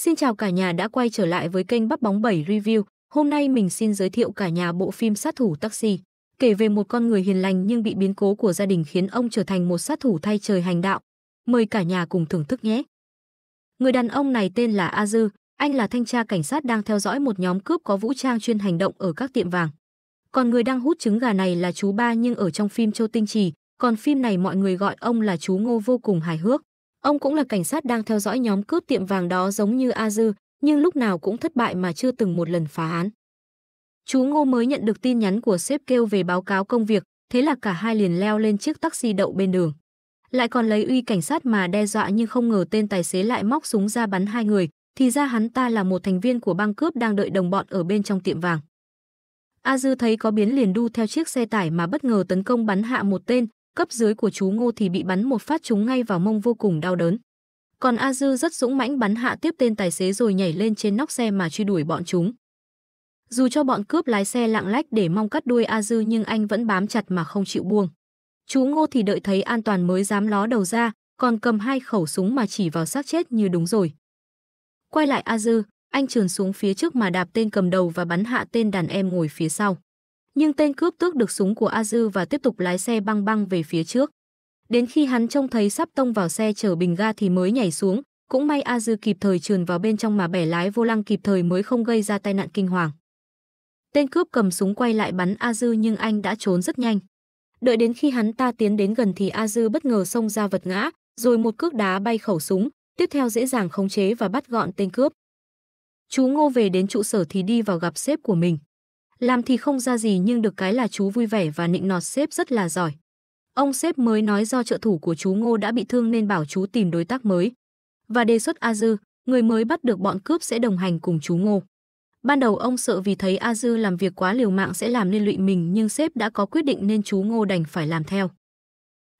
Xin chào cả nhà đã quay trở lại với kênh Bắp Bóng 7 Review. Hôm nay mình xin giới thiệu cả nhà bộ phim Sát thủ taxi, kể về một con người hiền lành nhưng bị biến cố của gia đình khiến ông trở thành một sát thủ thay trời hành đạo. Mời cả nhà cùng thưởng thức nhé. Người đàn ông này tên là A Dư, anh là thanh tra cảnh sát đang theo dõi một nhóm cướp có vũ trang chuyên hành động ở các tiệm vàng. Còn người đang hút trứng gà này là chú Ba nhưng ở trong phim Châu Tinh Trì, còn phim này mọi người gọi ông là chú Ngô vô cùng hài hước. Ông cũng là cảnh sát đang theo dõi nhóm cướp tiệm vàng đó giống như A Dư, nhưng lúc nào cũng thất bại mà chưa từng một lần phá án. Chú Ngô mới nhận được tin nhắn của sếp kêu về báo cáo công việc, thế là cả hai liền leo lên chiếc taxi đậu bên đường. Lại còn lấy uy cảnh sát mà đe dọa nhưng không ngờ tên tài xế lại móc súng ra bắn hai người, thì ra hắn ta là một thành viên của băng cướp đang đợi đồng bọn ở bên trong tiệm vàng. A Dư thấy có biến liền đu theo chiếc xe tải mà bất ngờ tấn công bắn hạ một tên, cấp dưới của chú Ngô thì bị bắn một phát trúng ngay vào mông vô cùng đau đớn. Còn A Dư rất dũng mãnh bắn hạ tiếp tên tài xế rồi nhảy lên trên nóc xe mà truy đuổi bọn chúng. Dù cho bọn cướp lái xe lạng lách để mong cắt đuôi A Dư nhưng anh vẫn bám chặt mà không chịu buông. Chú Ngô thì đợi thấy an toàn mới dám ló đầu ra, còn cầm hai khẩu súng mà chỉ vào xác chết như đúng rồi. Quay lại A Dư, anh trườn xuống phía trước mà đạp tên cầm đầu và bắn hạ tên đàn em ngồi phía sau nhưng tên cướp tước được súng của A Dư và tiếp tục lái xe băng băng về phía trước. Đến khi hắn trông thấy sắp tông vào xe chở bình ga thì mới nhảy xuống, cũng may A Dư kịp thời trườn vào bên trong mà bẻ lái vô lăng kịp thời mới không gây ra tai nạn kinh hoàng. Tên cướp cầm súng quay lại bắn A Dư nhưng anh đã trốn rất nhanh. Đợi đến khi hắn ta tiến đến gần thì A Dư bất ngờ xông ra vật ngã, rồi một cước đá bay khẩu súng, tiếp theo dễ dàng khống chế và bắt gọn tên cướp. Chú Ngô về đến trụ sở thì đi vào gặp sếp của mình. Làm thì không ra gì nhưng được cái là chú vui vẻ và nịnh nọt sếp rất là giỏi. Ông sếp mới nói do trợ thủ của chú Ngô đã bị thương nên bảo chú tìm đối tác mới. Và đề xuất A Dư, người mới bắt được bọn cướp sẽ đồng hành cùng chú Ngô. Ban đầu ông sợ vì thấy A Dư làm việc quá liều mạng sẽ làm liên lụy mình nhưng sếp đã có quyết định nên chú Ngô đành phải làm theo.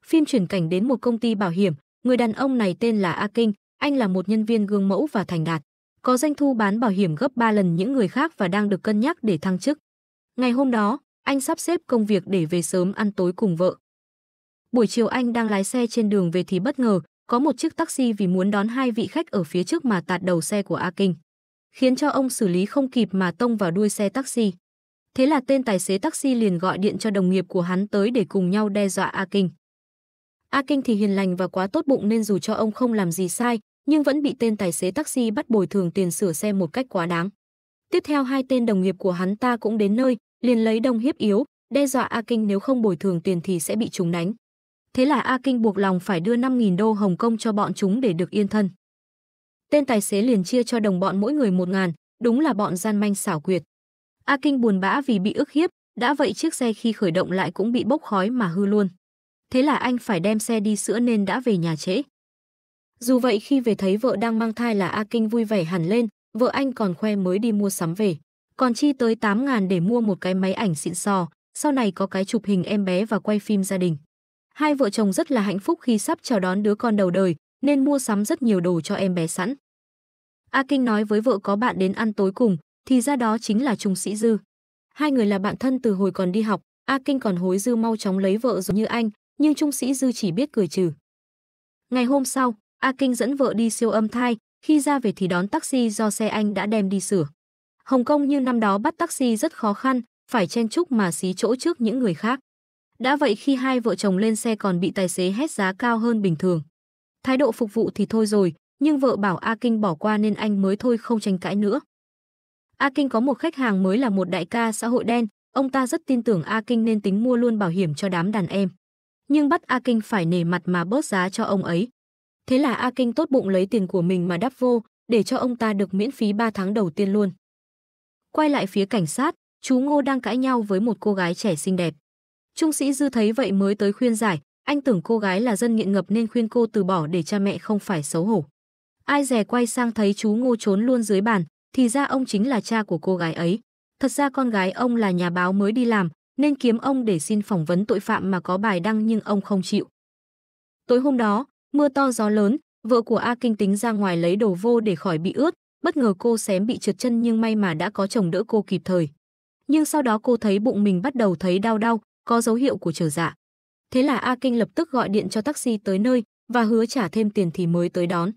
Phim chuyển cảnh đến một công ty bảo hiểm, người đàn ông này tên là A Kinh, anh là một nhân viên gương mẫu và thành đạt. Có doanh thu bán bảo hiểm gấp 3 lần những người khác và đang được cân nhắc để thăng chức. Ngày hôm đó, anh sắp xếp công việc để về sớm ăn tối cùng vợ. Buổi chiều anh đang lái xe trên đường về thì bất ngờ, có một chiếc taxi vì muốn đón hai vị khách ở phía trước mà tạt đầu xe của A Kinh, khiến cho ông xử lý không kịp mà tông vào đuôi xe taxi. Thế là tên tài xế taxi liền gọi điện cho đồng nghiệp của hắn tới để cùng nhau đe dọa A Kinh. A Kinh thì hiền lành và quá tốt bụng nên dù cho ông không làm gì sai, nhưng vẫn bị tên tài xế taxi bắt bồi thường tiền sửa xe một cách quá đáng. Tiếp theo hai tên đồng nghiệp của hắn ta cũng đến nơi, liền lấy đông hiếp yếu, đe dọa A Kinh nếu không bồi thường tiền thì sẽ bị chúng đánh. Thế là A Kinh buộc lòng phải đưa 5.000 đô Hồng Kông cho bọn chúng để được yên thân. Tên tài xế liền chia cho đồng bọn mỗi người một ngàn, đúng là bọn gian manh xảo quyệt. A Kinh buồn bã vì bị ức hiếp, đã vậy chiếc xe khi khởi động lại cũng bị bốc khói mà hư luôn. Thế là anh phải đem xe đi sữa nên đã về nhà trễ. Dù vậy khi về thấy vợ đang mang thai là A Kinh vui vẻ hẳn lên, vợ anh còn khoe mới đi mua sắm về còn chi tới 8 ngàn để mua một cái máy ảnh xịn sò, sau này có cái chụp hình em bé và quay phim gia đình. Hai vợ chồng rất là hạnh phúc khi sắp chào đón đứa con đầu đời, nên mua sắm rất nhiều đồ cho em bé sẵn. A Kinh nói với vợ có bạn đến ăn tối cùng, thì ra đó chính là Trung Sĩ Dư. Hai người là bạn thân từ hồi còn đi học, A Kinh còn hối Dư mau chóng lấy vợ giống như anh, nhưng Trung Sĩ Dư chỉ biết cười trừ. Ngày hôm sau, A Kinh dẫn vợ đi siêu âm thai, khi ra về thì đón taxi do xe anh đã đem đi sửa. Hồng Kông như năm đó bắt taxi rất khó khăn, phải chen chúc mà xí chỗ trước những người khác. Đã vậy khi hai vợ chồng lên xe còn bị tài xế hét giá cao hơn bình thường. Thái độ phục vụ thì thôi rồi, nhưng vợ bảo A Kinh bỏ qua nên anh mới thôi không tranh cãi nữa. A Kinh có một khách hàng mới là một đại ca xã hội đen, ông ta rất tin tưởng A Kinh nên tính mua luôn bảo hiểm cho đám đàn em. Nhưng bắt A Kinh phải nể mặt mà bớt giá cho ông ấy. Thế là A Kinh tốt bụng lấy tiền của mình mà đắp vô, để cho ông ta được miễn phí 3 tháng đầu tiên luôn. Quay lại phía cảnh sát, chú Ngô đang cãi nhau với một cô gái trẻ xinh đẹp. Trung sĩ Dư thấy vậy mới tới khuyên giải, anh tưởng cô gái là dân nghiện ngập nên khuyên cô từ bỏ để cha mẹ không phải xấu hổ. Ai dè quay sang thấy chú Ngô trốn luôn dưới bàn, thì ra ông chính là cha của cô gái ấy. Thật ra con gái ông là nhà báo mới đi làm, nên kiếm ông để xin phỏng vấn tội phạm mà có bài đăng nhưng ông không chịu. Tối hôm đó, mưa to gió lớn, vợ của A Kinh tính ra ngoài lấy đồ vô để khỏi bị ướt, bất ngờ cô xém bị trượt chân nhưng may mà đã có chồng đỡ cô kịp thời. Nhưng sau đó cô thấy bụng mình bắt đầu thấy đau đau, có dấu hiệu của trở dạ. Thế là A Kinh lập tức gọi điện cho taxi tới nơi và hứa trả thêm tiền thì mới tới đón.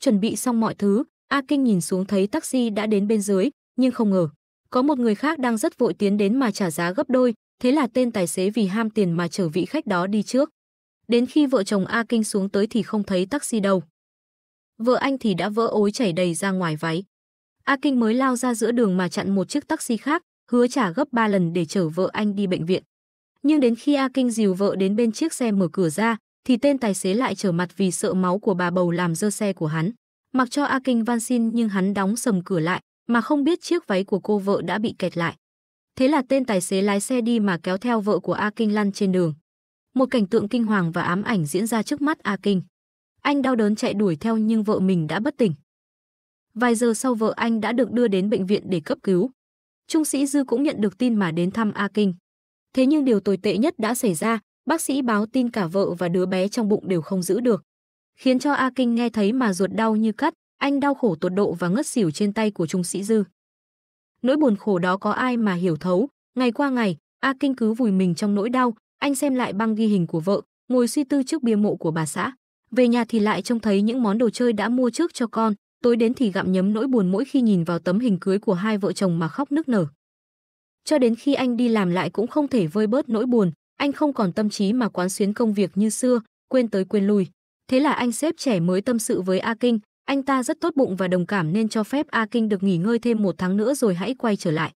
Chuẩn bị xong mọi thứ, A Kinh nhìn xuống thấy taxi đã đến bên dưới, nhưng không ngờ, có một người khác đang rất vội tiến đến mà trả giá gấp đôi, thế là tên tài xế vì ham tiền mà chở vị khách đó đi trước. Đến khi vợ chồng A Kinh xuống tới thì không thấy taxi đâu. Vợ anh thì đã vỡ ối chảy đầy ra ngoài váy. A Kinh mới lao ra giữa đường mà chặn một chiếc taxi khác, hứa trả gấp 3 lần để chở vợ anh đi bệnh viện. Nhưng đến khi A Kinh dìu vợ đến bên chiếc xe mở cửa ra, thì tên tài xế lại trở mặt vì sợ máu của bà bầu làm dơ xe của hắn. Mặc cho A Kinh van xin nhưng hắn đóng sầm cửa lại, mà không biết chiếc váy của cô vợ đã bị kẹt lại. Thế là tên tài xế lái xe đi mà kéo theo vợ của A Kinh lăn trên đường. Một cảnh tượng kinh hoàng và ám ảnh diễn ra trước mắt A Kinh. Anh đau đớn chạy đuổi theo nhưng vợ mình đã bất tỉnh. Vài giờ sau vợ anh đã được đưa đến bệnh viện để cấp cứu. Trung sĩ Dư cũng nhận được tin mà đến thăm A Kinh. Thế nhưng điều tồi tệ nhất đã xảy ra, bác sĩ báo tin cả vợ và đứa bé trong bụng đều không giữ được. Khiến cho A Kinh nghe thấy mà ruột đau như cắt, anh đau khổ tột độ và ngất xỉu trên tay của Trung sĩ Dư. Nỗi buồn khổ đó có ai mà hiểu thấu, ngày qua ngày, A Kinh cứ vùi mình trong nỗi đau, anh xem lại băng ghi hình của vợ, ngồi suy tư trước bia mộ của bà xã. Về nhà thì lại trông thấy những món đồ chơi đã mua trước cho con, tối đến thì gặm nhấm nỗi buồn mỗi khi nhìn vào tấm hình cưới của hai vợ chồng mà khóc nức nở. Cho đến khi anh đi làm lại cũng không thể vơi bớt nỗi buồn, anh không còn tâm trí mà quán xuyến công việc như xưa, quên tới quên lui. Thế là anh xếp trẻ mới tâm sự với A Kinh, anh ta rất tốt bụng và đồng cảm nên cho phép A Kinh được nghỉ ngơi thêm một tháng nữa rồi hãy quay trở lại.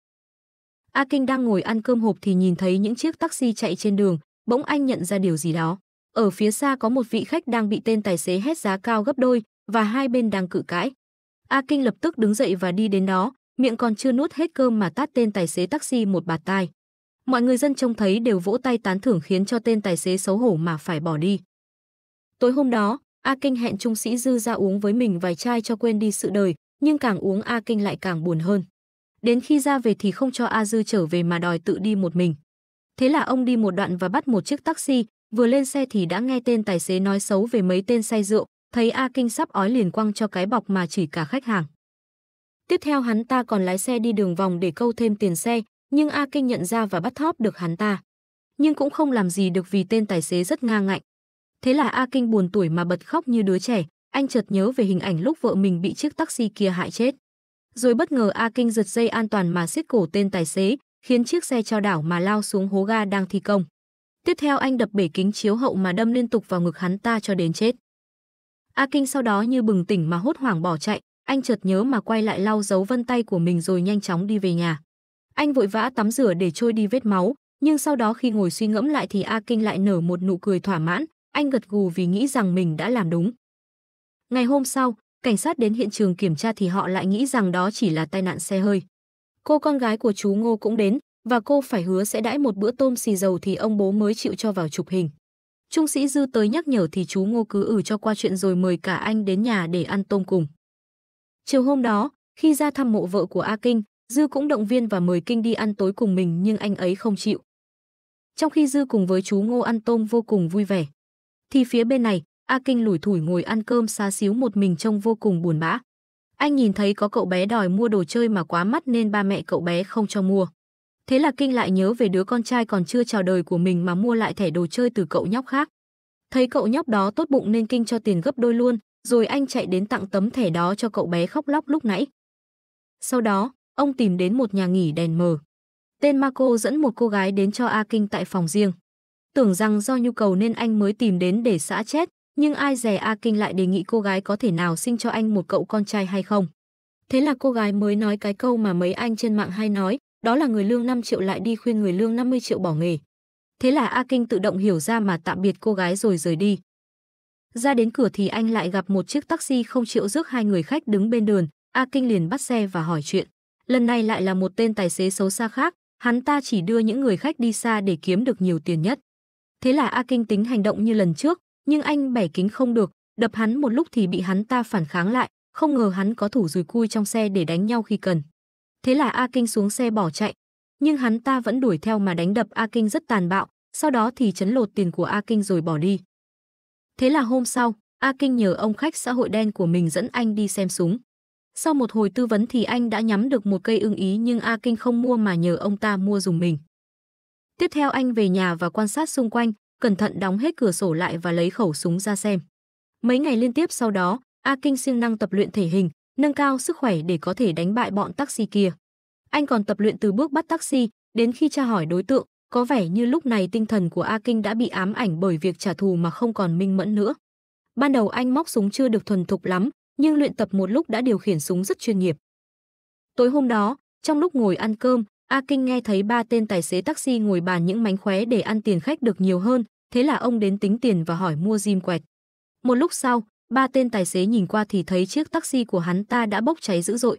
A Kinh đang ngồi ăn cơm hộp thì nhìn thấy những chiếc taxi chạy trên đường, bỗng anh nhận ra điều gì đó. Ở phía xa có một vị khách đang bị tên tài xế hét giá cao gấp đôi và hai bên đang cự cãi. A Kinh lập tức đứng dậy và đi đến đó, miệng còn chưa nuốt hết cơm mà tát tên tài xế taxi một bạt tai. Mọi người dân trông thấy đều vỗ tay tán thưởng khiến cho tên tài xế xấu hổ mà phải bỏ đi. Tối hôm đó, A Kinh hẹn Trung sĩ Dư ra uống với mình vài chai cho quên đi sự đời, nhưng càng uống A Kinh lại càng buồn hơn. Đến khi ra về thì không cho A Dư trở về mà đòi tự đi một mình. Thế là ông đi một đoạn và bắt một chiếc taxi, vừa lên xe thì đã nghe tên tài xế nói xấu về mấy tên say rượu, thấy A Kinh sắp ói liền quăng cho cái bọc mà chỉ cả khách hàng. Tiếp theo hắn ta còn lái xe đi đường vòng để câu thêm tiền xe, nhưng A Kinh nhận ra và bắt thóp được hắn ta. Nhưng cũng không làm gì được vì tên tài xế rất ngang ngạnh. Thế là A Kinh buồn tuổi mà bật khóc như đứa trẻ, anh chợt nhớ về hình ảnh lúc vợ mình bị chiếc taxi kia hại chết. Rồi bất ngờ A Kinh giật dây an toàn mà siết cổ tên tài xế, khiến chiếc xe cho đảo mà lao xuống hố ga đang thi công. Tiếp theo anh đập bể kính chiếu hậu mà đâm liên tục vào ngực hắn ta cho đến chết. A Kinh sau đó như bừng tỉnh mà hốt hoảng bỏ chạy, anh chợt nhớ mà quay lại lau dấu vân tay của mình rồi nhanh chóng đi về nhà. Anh vội vã tắm rửa để trôi đi vết máu, nhưng sau đó khi ngồi suy ngẫm lại thì A Kinh lại nở một nụ cười thỏa mãn, anh gật gù vì nghĩ rằng mình đã làm đúng. Ngày hôm sau, cảnh sát đến hiện trường kiểm tra thì họ lại nghĩ rằng đó chỉ là tai nạn xe hơi. Cô con gái của chú Ngô cũng đến và cô phải hứa sẽ đãi một bữa tôm xì dầu thì ông bố mới chịu cho vào chụp hình. Trung sĩ Dư tới nhắc nhở thì chú Ngô cứ ử cho qua chuyện rồi mời cả anh đến nhà để ăn tôm cùng. Chiều hôm đó, khi ra thăm mộ vợ của A Kinh, Dư cũng động viên và mời Kinh đi ăn tối cùng mình nhưng anh ấy không chịu. Trong khi Dư cùng với chú Ngô ăn tôm vô cùng vui vẻ, thì phía bên này, A Kinh lủi thủi ngồi ăn cơm xa xíu một mình trông vô cùng buồn bã. Anh nhìn thấy có cậu bé đòi mua đồ chơi mà quá mắt nên ba mẹ cậu bé không cho mua. Thế là Kinh lại nhớ về đứa con trai còn chưa chào đời của mình mà mua lại thẻ đồ chơi từ cậu nhóc khác. Thấy cậu nhóc đó tốt bụng nên Kinh cho tiền gấp đôi luôn, rồi anh chạy đến tặng tấm thẻ đó cho cậu bé khóc lóc lúc nãy. Sau đó, ông tìm đến một nhà nghỉ đèn mờ. Tên Marco dẫn một cô gái đến cho A Kinh tại phòng riêng. Tưởng rằng do nhu cầu nên anh mới tìm đến để xã chết, nhưng ai dè A Kinh lại đề nghị cô gái có thể nào sinh cho anh một cậu con trai hay không. Thế là cô gái mới nói cái câu mà mấy anh trên mạng hay nói, đó là người lương 5 triệu lại đi khuyên người lương 50 triệu bỏ nghề. Thế là A Kinh tự động hiểu ra mà tạm biệt cô gái rồi rời đi. Ra đến cửa thì anh lại gặp một chiếc taxi không chịu rước hai người khách đứng bên đường, A Kinh liền bắt xe và hỏi chuyện. Lần này lại là một tên tài xế xấu xa khác, hắn ta chỉ đưa những người khách đi xa để kiếm được nhiều tiền nhất. Thế là A Kinh tính hành động như lần trước, nhưng anh bẻ kính không được, đập hắn một lúc thì bị hắn ta phản kháng lại, không ngờ hắn có thủ rùi cui trong xe để đánh nhau khi cần. Thế là A Kinh xuống xe bỏ chạy, nhưng hắn ta vẫn đuổi theo mà đánh đập A Kinh rất tàn bạo, sau đó thì chấn lột tiền của A Kinh rồi bỏ đi. Thế là hôm sau, A Kinh nhờ ông khách xã hội đen của mình dẫn anh đi xem súng. Sau một hồi tư vấn thì anh đã nhắm được một cây ưng ý nhưng A Kinh không mua mà nhờ ông ta mua dùng mình. Tiếp theo anh về nhà và quan sát xung quanh, cẩn thận đóng hết cửa sổ lại và lấy khẩu súng ra xem. Mấy ngày liên tiếp sau đó, A Kinh siêng năng tập luyện thể hình, nâng cao sức khỏe để có thể đánh bại bọn taxi kia. Anh còn tập luyện từ bước bắt taxi, đến khi tra hỏi đối tượng, có vẻ như lúc này tinh thần của A Kinh đã bị ám ảnh bởi việc trả thù mà không còn minh mẫn nữa. Ban đầu anh móc súng chưa được thuần thục lắm, nhưng luyện tập một lúc đã điều khiển súng rất chuyên nghiệp. Tối hôm đó, trong lúc ngồi ăn cơm, A Kinh nghe thấy ba tên tài xế taxi ngồi bàn những mánh khóe để ăn tiền khách được nhiều hơn, thế là ông đến tính tiền và hỏi mua diêm quẹt. Một lúc sau, ba tên tài xế nhìn qua thì thấy chiếc taxi của hắn ta đã bốc cháy dữ dội.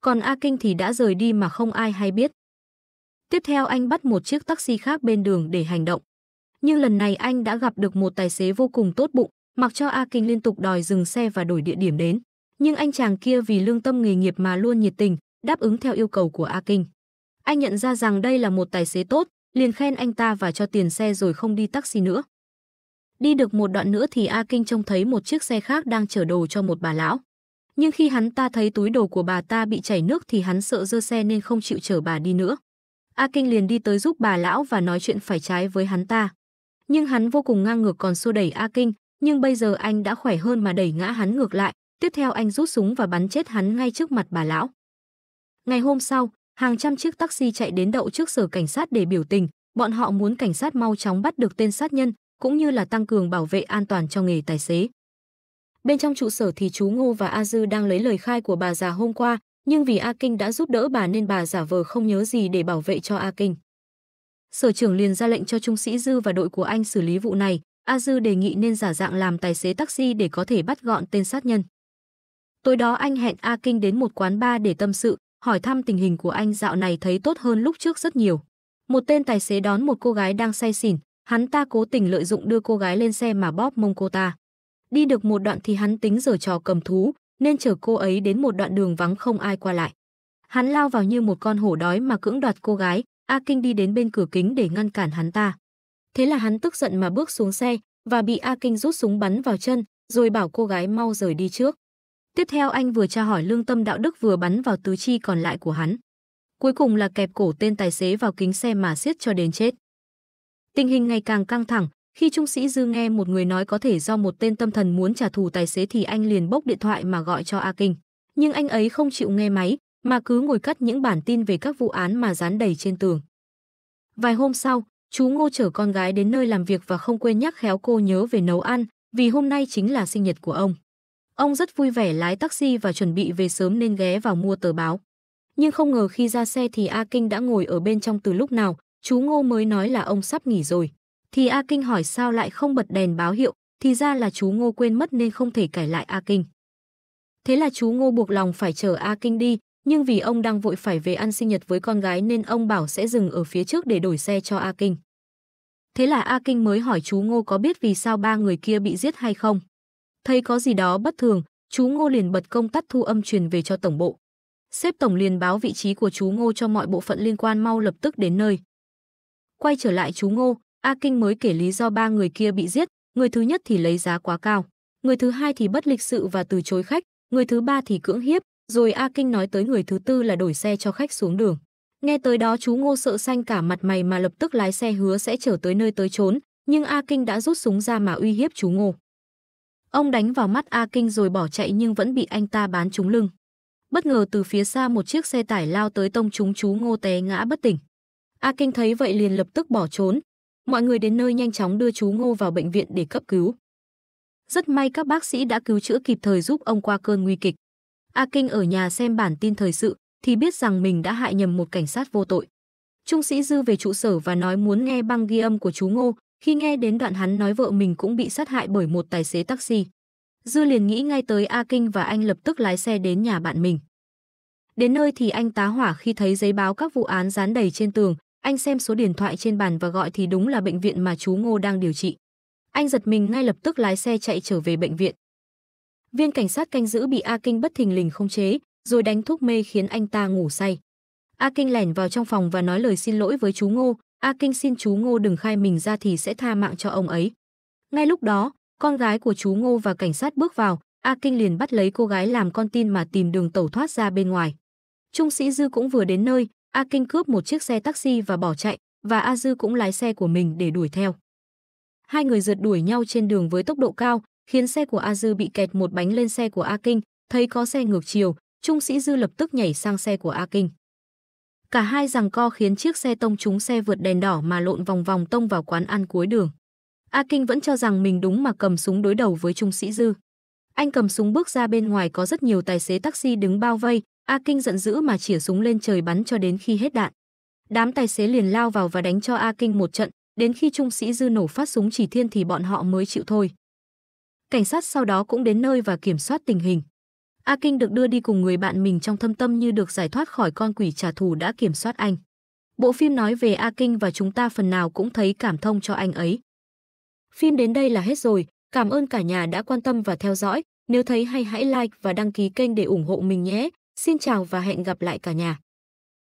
Còn A Kinh thì đã rời đi mà không ai hay biết. Tiếp theo anh bắt một chiếc taxi khác bên đường để hành động. Nhưng lần này anh đã gặp được một tài xế vô cùng tốt bụng, mặc cho A Kinh liên tục đòi dừng xe và đổi địa điểm đến. Nhưng anh chàng kia vì lương tâm nghề nghiệp mà luôn nhiệt tình, đáp ứng theo yêu cầu của A Kinh. Anh nhận ra rằng đây là một tài xế tốt, liền khen anh ta và cho tiền xe rồi không đi taxi nữa. Đi được một đoạn nữa thì A Kinh trông thấy một chiếc xe khác đang chở đồ cho một bà lão. Nhưng khi hắn ta thấy túi đồ của bà ta bị chảy nước thì hắn sợ dơ xe nên không chịu chở bà đi nữa. A Kinh liền đi tới giúp bà lão và nói chuyện phải trái với hắn ta. Nhưng hắn vô cùng ngang ngược còn xô đẩy A Kinh, nhưng bây giờ anh đã khỏe hơn mà đẩy ngã hắn ngược lại, tiếp theo anh rút súng và bắn chết hắn ngay trước mặt bà lão. Ngày hôm sau, hàng trăm chiếc taxi chạy đến đậu trước sở cảnh sát để biểu tình, bọn họ muốn cảnh sát mau chóng bắt được tên sát nhân, cũng như là tăng cường bảo vệ an toàn cho nghề tài xế. Bên trong trụ sở thì chú Ngô và A Dư đang lấy lời khai của bà già hôm qua, nhưng vì A Kinh đã giúp đỡ bà nên bà giả vờ không nhớ gì để bảo vệ cho A Kinh. Sở trưởng liền ra lệnh cho trung sĩ Dư và đội của anh xử lý vụ này, A Dư đề nghị nên giả dạng làm tài xế taxi để có thể bắt gọn tên sát nhân. Tối đó anh hẹn A Kinh đến một quán bar để tâm sự, hỏi thăm tình hình của anh dạo này thấy tốt hơn lúc trước rất nhiều. Một tên tài xế đón một cô gái đang say xỉn, hắn ta cố tình lợi dụng đưa cô gái lên xe mà bóp mông cô ta. Đi được một đoạn thì hắn tính giở trò cầm thú, nên chở cô ấy đến một đoạn đường vắng không ai qua lại. Hắn lao vào như một con hổ đói mà cưỡng đoạt cô gái, A Kinh đi đến bên cửa kính để ngăn cản hắn ta. Thế là hắn tức giận mà bước xuống xe và bị A Kinh rút súng bắn vào chân, rồi bảo cô gái mau rời đi trước. Tiếp theo anh vừa tra hỏi lương tâm đạo đức vừa bắn vào tứ chi còn lại của hắn. Cuối cùng là kẹp cổ tên tài xế vào kính xe mà siết cho đến chết. Tình hình ngày càng căng thẳng, khi trung sĩ Dư nghe một người nói có thể do một tên tâm thần muốn trả thù tài xế thì anh liền bốc điện thoại mà gọi cho A Kinh. Nhưng anh ấy không chịu nghe máy, mà cứ ngồi cắt những bản tin về các vụ án mà dán đầy trên tường. Vài hôm sau, chú Ngô chở con gái đến nơi làm việc và không quên nhắc khéo cô nhớ về nấu ăn, vì hôm nay chính là sinh nhật của ông. Ông rất vui vẻ lái taxi và chuẩn bị về sớm nên ghé vào mua tờ báo. Nhưng không ngờ khi ra xe thì A Kinh đã ngồi ở bên trong từ lúc nào, chú Ngô mới nói là ông sắp nghỉ rồi. Thì A Kinh hỏi sao lại không bật đèn báo hiệu, thì ra là chú Ngô quên mất nên không thể cải lại A Kinh. Thế là chú Ngô buộc lòng phải chờ A Kinh đi, nhưng vì ông đang vội phải về ăn sinh nhật với con gái nên ông bảo sẽ dừng ở phía trước để đổi xe cho A Kinh. Thế là A Kinh mới hỏi chú Ngô có biết vì sao ba người kia bị giết hay không. Thấy có gì đó bất thường, chú Ngô liền bật công tắc thu âm truyền về cho tổng bộ. Xếp tổng liền báo vị trí của chú Ngô cho mọi bộ phận liên quan mau lập tức đến nơi. Quay trở lại chú Ngô, A Kinh mới kể lý do ba người kia bị giết, người thứ nhất thì lấy giá quá cao, người thứ hai thì bất lịch sự và từ chối khách, người thứ ba thì cưỡng hiếp, rồi A Kinh nói tới người thứ tư là đổi xe cho khách xuống đường. Nghe tới đó chú Ngô sợ xanh cả mặt mày mà lập tức lái xe hứa sẽ trở tới nơi tới trốn, nhưng A Kinh đã rút súng ra mà uy hiếp chú Ngô. Ông đánh vào mắt A Kinh rồi bỏ chạy nhưng vẫn bị anh ta bán trúng lưng. Bất ngờ từ phía xa một chiếc xe tải lao tới tông trúng chú Ngô té ngã bất tỉnh. A Kinh thấy vậy liền lập tức bỏ trốn. Mọi người đến nơi nhanh chóng đưa chú Ngô vào bệnh viện để cấp cứu. Rất may các bác sĩ đã cứu chữa kịp thời giúp ông qua cơn nguy kịch. A Kinh ở nhà xem bản tin thời sự thì biết rằng mình đã hại nhầm một cảnh sát vô tội. Trung sĩ Dư về trụ sở và nói muốn nghe băng ghi âm của chú Ngô, khi nghe đến đoạn hắn nói vợ mình cũng bị sát hại bởi một tài xế taxi. Dư liền nghĩ ngay tới A Kinh và anh lập tức lái xe đến nhà bạn mình. Đến nơi thì anh tá hỏa khi thấy giấy báo các vụ án dán đầy trên tường, anh xem số điện thoại trên bàn và gọi thì đúng là bệnh viện mà chú Ngô đang điều trị. Anh giật mình ngay lập tức lái xe chạy trở về bệnh viện. Viên cảnh sát canh giữ bị A Kinh bất thình lình không chế, rồi đánh thuốc mê khiến anh ta ngủ say. A Kinh lẻn vào trong phòng và nói lời xin lỗi với chú Ngô, A Kinh xin chú Ngô đừng khai mình ra thì sẽ tha mạng cho ông ấy. Ngay lúc đó, con gái của chú Ngô và cảnh sát bước vào, A Kinh liền bắt lấy cô gái làm con tin mà tìm đường tẩu thoát ra bên ngoài. Trung sĩ Dư cũng vừa đến nơi, A Kinh cướp một chiếc xe taxi và bỏ chạy, và A Dư cũng lái xe của mình để đuổi theo. Hai người rượt đuổi nhau trên đường với tốc độ cao, khiến xe của A Dư bị kẹt một bánh lên xe của A Kinh, Thấy có xe ngược chiều, Trung Sĩ Dư lập tức nhảy sang xe của A Kinh. Cả hai giằng co khiến chiếc xe tông trúng xe vượt đèn đỏ mà lộn vòng vòng tông vào quán ăn cuối đường. A Kinh vẫn cho rằng mình đúng mà cầm súng đối đầu với Trung Sĩ Dư. Anh cầm súng bước ra bên ngoài có rất nhiều tài xế taxi đứng bao vây, A Kinh giận dữ mà chỉa súng lên trời bắn cho đến khi hết đạn. Đám tài xế liền lao vào và đánh cho A Kinh một trận, đến khi Trung Sĩ Dư nổ phát súng chỉ thiên thì bọn họ mới chịu thôi. Cảnh sát sau đó cũng đến nơi và kiểm soát tình hình. A Kinh được đưa đi cùng người bạn mình trong thâm tâm như được giải thoát khỏi con quỷ trả thù đã kiểm soát anh. Bộ phim nói về A Kinh và chúng ta phần nào cũng thấy cảm thông cho anh ấy. Phim đến đây là hết rồi, cảm ơn cả nhà đã quan tâm và theo dõi. Nếu thấy hay hãy like và đăng ký kênh để ủng hộ mình nhé. Xin chào và hẹn gặp lại cả nhà.